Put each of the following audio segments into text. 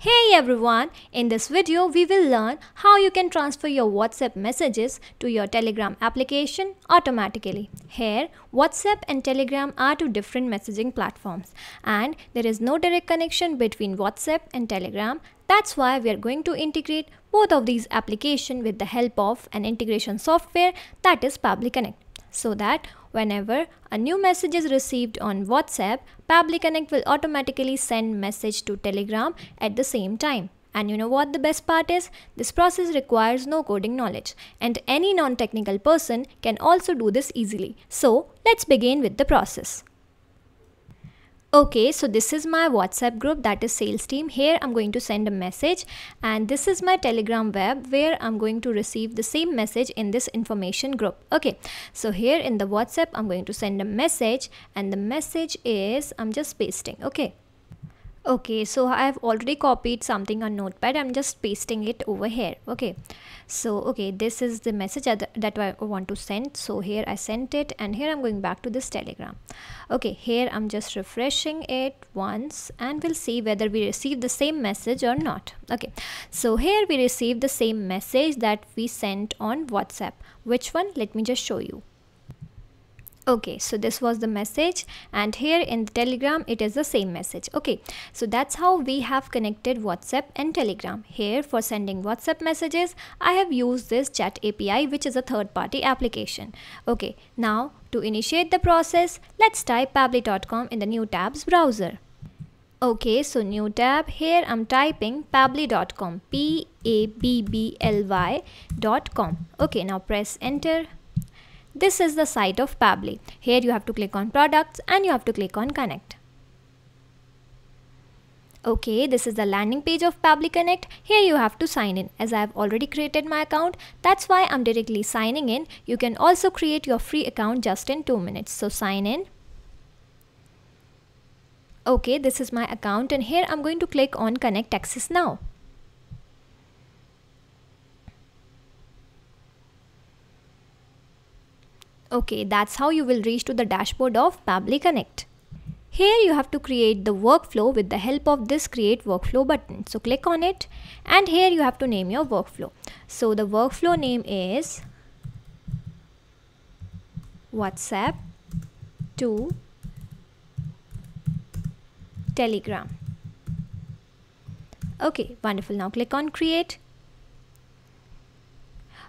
Hey everyone, in this video we will learn how you can transfer your WhatsApp messages to your Telegram application automatically. Here, WhatsApp and Telegram are two different messaging platforms and there is no direct connection between WhatsApp and Telegram. That's why we are going to integrate both of these applications with the help of an integration software that is Pabbly Connect so that whenever a new message is received on WhatsApp, Pabbly Connect will automatically send message to Telegram at the same time. And you know what the best part is? This process requires no coding knowledge and any non-technical person can also do this easily. So let's begin with the process. Okay, so this is my WhatsApp group that is sales team. Here I'm going to send a message and this is my Telegram web where I'm going to receive the same message in this information group. Okay, so here in the WhatsApp I'm going to send a message and the message is I'm just pasting. Okay. Okay, so I have already copied something on notepad. I'm just pasting it over here. Okay, so okay, this is the message that, I want to send. So here I sent it and here I'm going back to this telegram. Okay, here I'm just refreshing it once and we'll see whether we receive the same message or not. Okay, so here we received the same message that we sent on WhatsApp. Which one? Let me just show you okay so this was the message and here in telegram it is the same message okay so that's how we have connected whatsapp and telegram here for sending whatsapp messages i have used this chat api which is a third party application okay now to initiate the process let's type pabbly.com in the new tabs browser Okay, so new tab. Here I'm typing pabbly.com. P-A-B-B-L-Y.com. Okay, now press enter. This is the site of Pabbly. Here you have to click on products and you have to click on connect. Okay, this is the landing page of Pabbly Connect. Here you have to sign in. As I have already created my account, that's why I'm directly signing in. You can also create your free account just in 2 minutes. So sign in. Okay, this is my account and here I'm going to click on connect access now. Okay, that's how you will reach to the dashboard of Pabbly Connect. Here you have to create the workflow with the help of this create workflow button. So click on it and here you have to name your workflow. So the workflow name is WhatsApp to Telegram. Okay, wonderful. Now click on create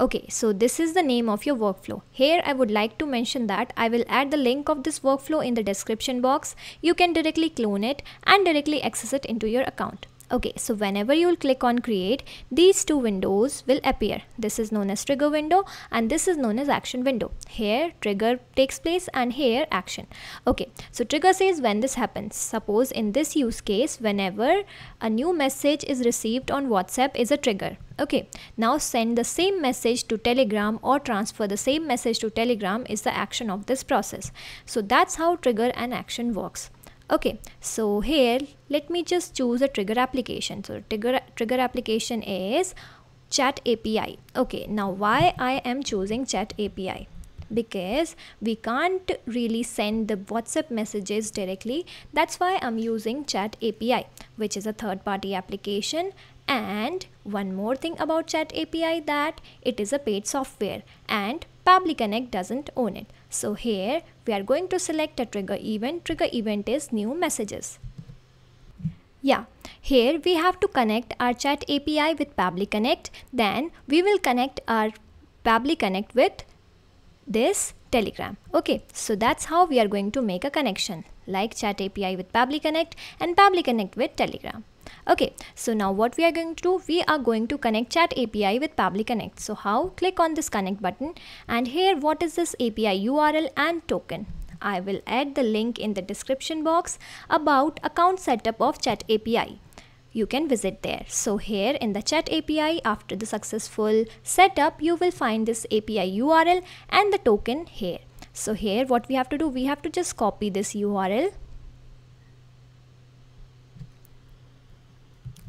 Okay, so this is the name of your workflow. Here I would like to mention that I will add the link of this workflow in the description box. You can directly clone it and directly access it into your account. Okay, so whenever you will click on create, these two windows will appear. This is known as trigger window and this is known as action window. Here trigger takes place and here action. Okay, so trigger says when this happens. Suppose in this use case, whenever a new message is received on WhatsApp is a trigger. Okay, now send the same message to Telegram or transfer the same message to Telegram is the action of this process. So that's how trigger and action works okay so here let me just choose a trigger application. So trigger trigger application is chat api okay now why i am choosing chat api because we can't really send the whatsapp messages directly. That's why i'm using chat api which is a third party application. And one more thing about chat api that it is a paid software and Pabbly Connect doesn't own it. So here we are going to select a trigger event. Trigger event is new messages. Yeah, here we have to connect our chat API with Pabbly Connect. Then we will connect our Pabbly Connect with this Telegram. Okay, so that's how we are going to make a connection like chat API with Pabbly Connect and Pabbly Connect with Telegram. Okay, so now what we are going to do, we are going to connect chat API with Pabbly Connect. So how? Click on this connect button and here what is this API URL and token. I will add the link in the description box about account setup of chat API you can visit there. So here in the chat API after the successful setup you will find this API URL and the token here. So here what we have to do we have to just copy this URL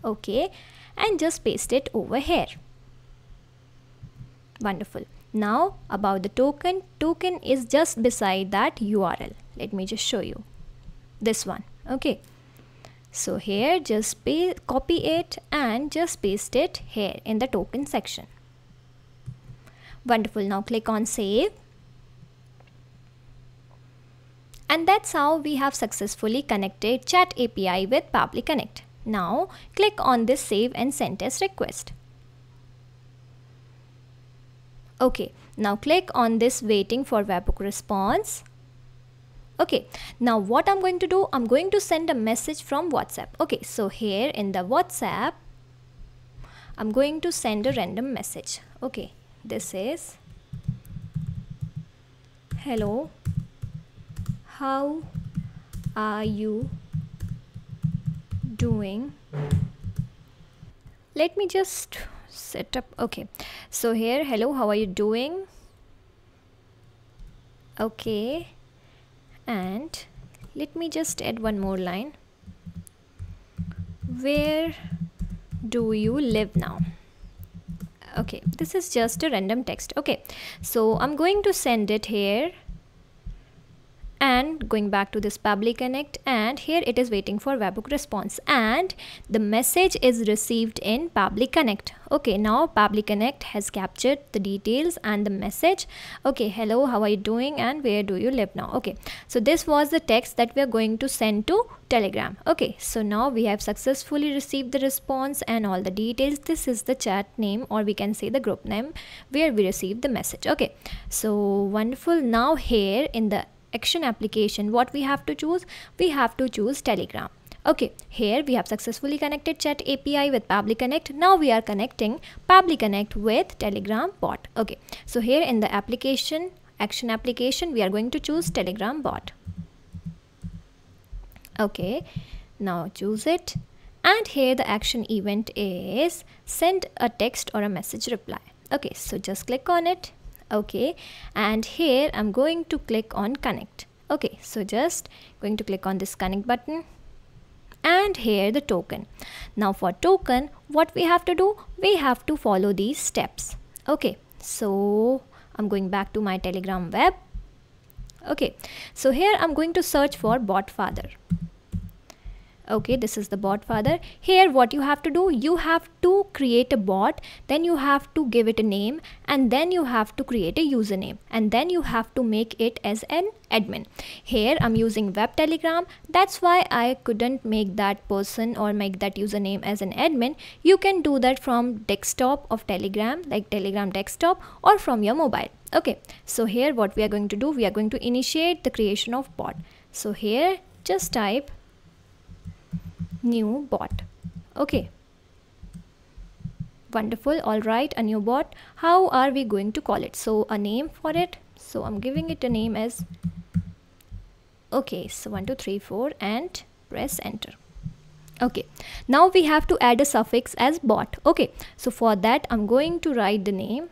okay. And just paste it over here. Wonderful. Now about the token token is just beside that url let me just show you. This one. Okay. So here just copy it and just paste it here in the token section. Wonderful. Now click on save. And that's how we have successfully connected chat API with Pabbly Connect. Now click on this save and send as request. Okay, now click on this waiting for webhook response. Okay, now what I'm going to do, I'm going to send a message from WhatsApp. Okay, so here in the WhatsApp, I'm going to send a random message. Okay, this is hello how are you doing? Let me just set up okay. So here hello how are you doing? Okay. And let me just add one more line. Where do you live now? Okay this is just a random text. Okay so i'm going to send it here and going back to this Pabbly Connect and here it is waiting for webhook response and the message is received in Pabbly Connect. Okay, now Pabbly Connect has captured the details and the message. Okay, hello, how are you doing and where do you live now? Okay, so this was the text that we are going to send to Telegram. Okay, so now we have successfully received the response and all the details. This is the chat name or we can say the group name where we received the message. Okay, so wonderful. Now here in the action application what we have to choose we have to choose telegram. Okay here we have successfully connected chat api with Pabbly connect. Now we are connecting Pabbly connect with telegram bot. Okay so here in the application action application we are going to choose telegram bot. Okay now choose it. And here the action event is send a text or a message reply. Okay so just click on it okay. And here I'm going to click on connect. Okay. So just going to click on this connect button. And here the token. Now for token what we have to do? We have to follow these steps. Okay. So I'm going back to my telegram web. Okay. So here I'm going to search for bot father okay this is the bot father. Here what you have to do you have to create a bot then you have to give it a name and then you have to create a username and then you have to make it as an admin. Here i'm using web telegram. That's why i couldn't make that person or make that username as an admin. You can do that from desktop of telegram like telegram desktop or from your mobile. Okay so here what we are going to do we are going to initiate the creation of bot. So here just type new bot. Okay. Wonderful. All right a new bot. How are we going to call it? So a name for it. So i'm giving it a name as okay so one two three four and press enter. Okay. Now we have to add a suffix as bot. Okay. So for that i'm going to write the name.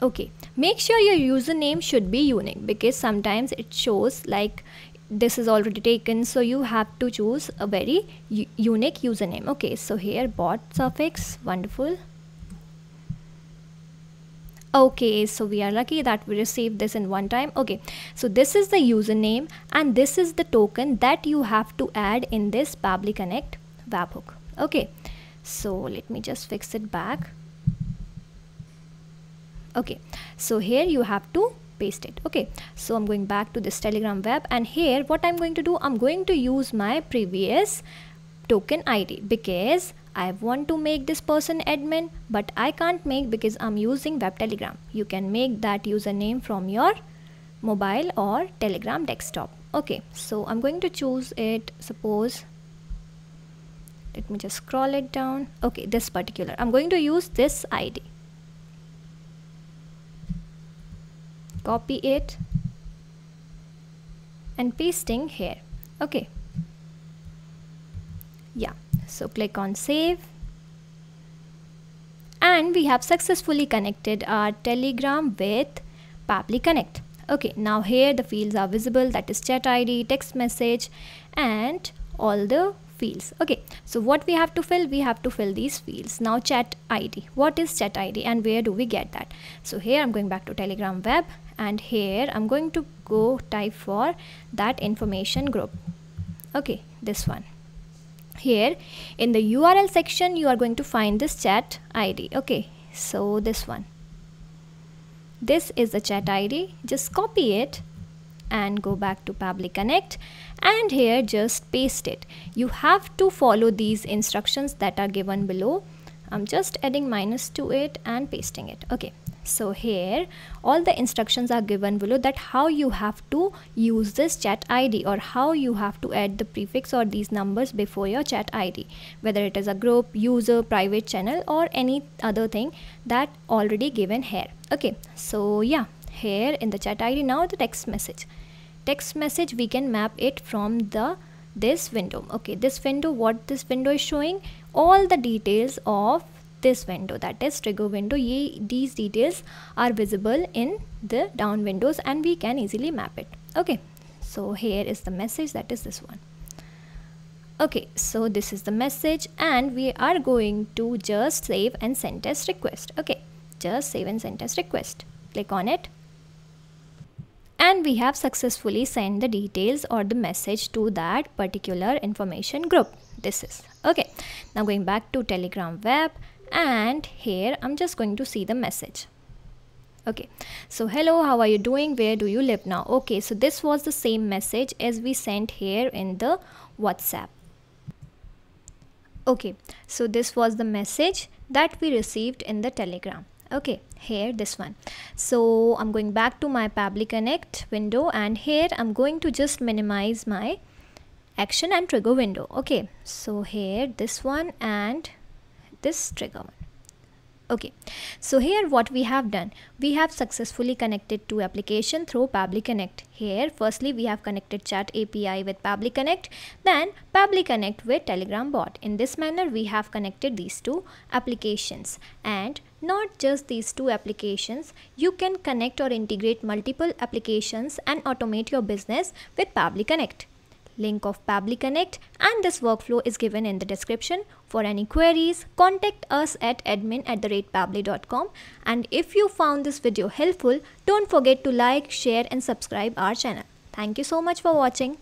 Okay. Make sure your username should be unique because sometimes it shows like this is already taken so you have to choose a very unique username. Okay so here bot suffix wonderful. Okay so we are lucky that we received this in one time. Okay so this is the username and this is the token that you have to add in this Pabbly Connect webhook. Okay so let me just fix it back. Okay so here you have to paste it okay so i'm going back to this telegram web and here what i'm going to do i'm going to use my previous token id because I want to make this person admin but I can't make because I'm using web telegram. You can make that username from your mobile or telegram desktop. Okay, so I'm going to choose it suppose let me just scroll it down. Okay, this particular. I'm going to use this ID. Copy it and pasting here. Okay. Yeah. So click on save. And we have successfully connected our telegram with Pabbly Connect. Okay. Now here the fields are visible. That is chat id text message and all the fields. Okay. So what we have to fill? We have to fill these fields. Now chat id what is chat id and where do we get that? So here i'm going back to telegram web and here I'm going to go type for that information group. Okay this one. Here in the URL section you are going to find this chat ID okay so this one. This is the chat ID just copy it and go back to Pabbly Connect and here just paste it. You have to follow these instructions that are given below. I'm just adding minus to it and pasting it. Okay so here all the instructions are given below that how you have to use this chat id or how you have to add the prefix or these numbers before your chat id whether it is a group user private channel or any other thing that already given here. Okay so yeah here in the chat id now the text message. Text message we can map it from the this window. Okay this window what this window is showing? All the details of this window that is trigger window. Ye, these details are visible in the down windows and we can easily map it. Okay. So here is the message that is this one. Okay. So this is the message and we are going to just save and send test request. Okay. Just save and send test request. Click on it. And we have successfully sent the details or the message to that particular information group. This is. Okay. Now going back to telegram web and here I'm just going to see the message. Okay. So hello how are you doing? Where do you live now? Okay so this was the same message as we sent here in the whatsapp. Okay so this was the message that we received in the telegram. Okay here this one. So i'm going back to my Pabbly Connect window and here i'm going to just minimize my action and trigger window. Okay so here this one and this trigger. One okay so here what we have done we have successfully connected to application through Pabbly Connect. Here firstly we have connected chat API with Pabbly Connect then Pabbly Connect with Telegram bot. In this manner we have connected these two applications. And not just these two applications you can connect or integrate multiple applications and automate your business with Pabbly Connect Link of Pabbly Connect and this workflow is given in the description. For any queries, contact us at admin at the rate and if you found this video helpful, don't forget to like, share and subscribe our channel. Thank you so much for watching.